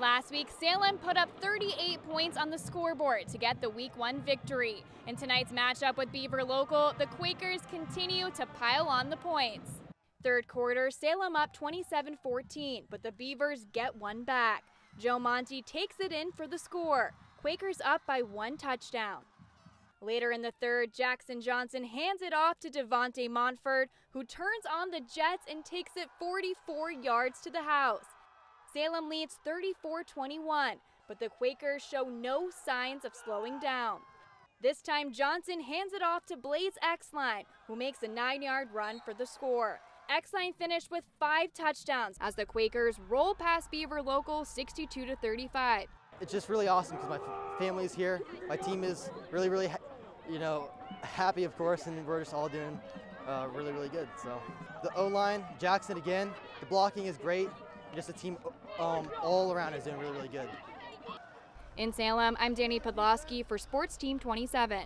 Last week, Salem put up 38 points on the scoreboard to get the Week 1 victory. In tonight's matchup with Beaver Local, the Quakers continue to pile on the points. Third quarter, Salem up 27-14, but the Beavers get one back. Joe Monty takes it in for the score. Quakers up by one touchdown. Later in the third, Jackson Johnson hands it off to Devontae Montford, who turns on the Jets and takes it 44 yards to the house. Salem leads 34-21, but the Quakers show no signs of slowing down. This time, Johnson hands it off to Blaze Exline, who makes a nine-yard run for the score. Exline finished with five touchdowns as the Quakers roll past Beaver Local 62 to 35. It's just really awesome because my family is here. My team is really, really, you know, happy, of course, and we're just all doing uh, really, really good. So the O line, Jackson again. The blocking is great. Just the team um, all around is doing really, really good. In Salem, I'm Danny Podlosky for Sports Team 27.